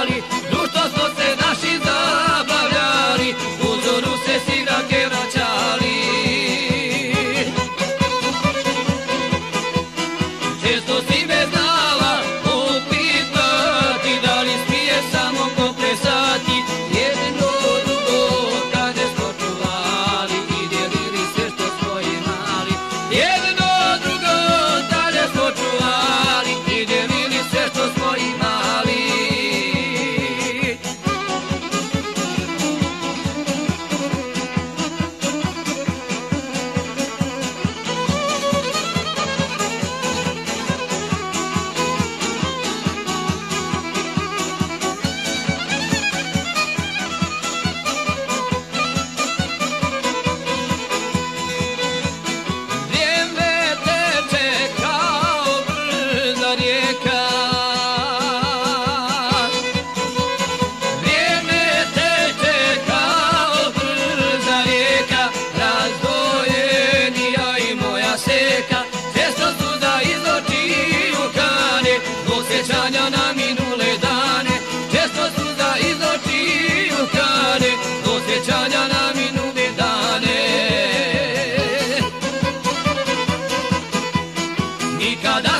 Charlie God.